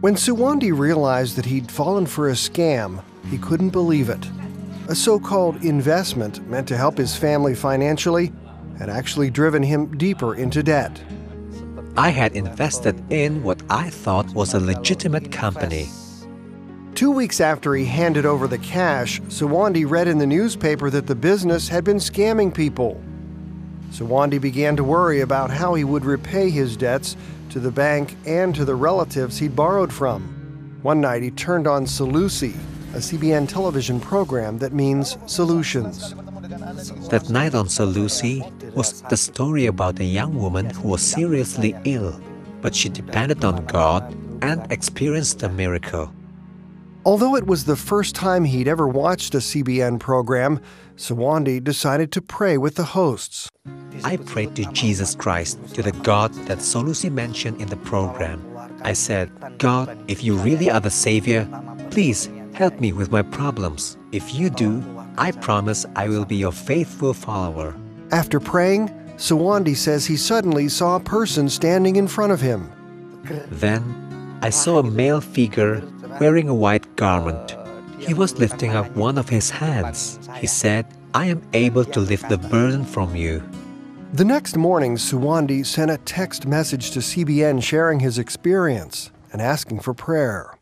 When Suwandi realized that he'd fallen for a scam, he couldn't believe it. A so called investment meant to help his family financially had actually driven him deeper into debt. I had invested in what I thought was a legitimate company. Two weeks after he handed over the cash, Suwandi read in the newspaper that the business had been scamming people. Suwandi began to worry about how he would repay his debts to the bank and to the relatives he'd borrowed from. One night he turned on Solusi, a CBN television program that means solutions. That night on Solusi was the story about a young woman who was seriously ill, but she depended on God and experienced a miracle. Although it was the first time he'd ever watched a CBN program, Suwandi decided to pray with the hosts. I prayed to Jesus Christ, to the God that Solusi mentioned in the program. I said, God, if you really are the Savior, please help me with my problems. If you do, I promise I will be your faithful follower. After praying, Suwandi says he suddenly saw a person standing in front of him. Then I saw a male figure wearing a white garment. He was lifting up one of his hands. He said, I am able to lift the burden from you. The next morning, Suwandi sent a text message to CBN sharing his experience and asking for prayer.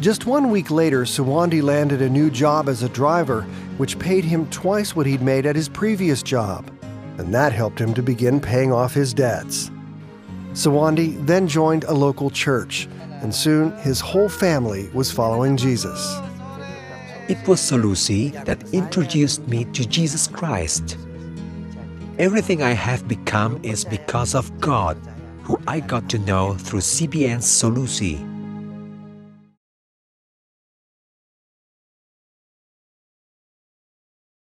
Just one week later, Suwandi landed a new job as a driver, which paid him twice what he'd made at his previous job, and that helped him to begin paying off his debts. Suwandi then joined a local church, and soon his whole family was following Jesus. It was Solusi that introduced me to Jesus Christ. Everything I have become is because of God, who I got to know through CBN's Solusi.